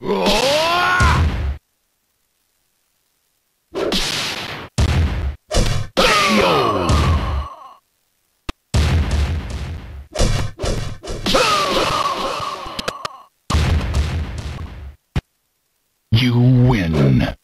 You win.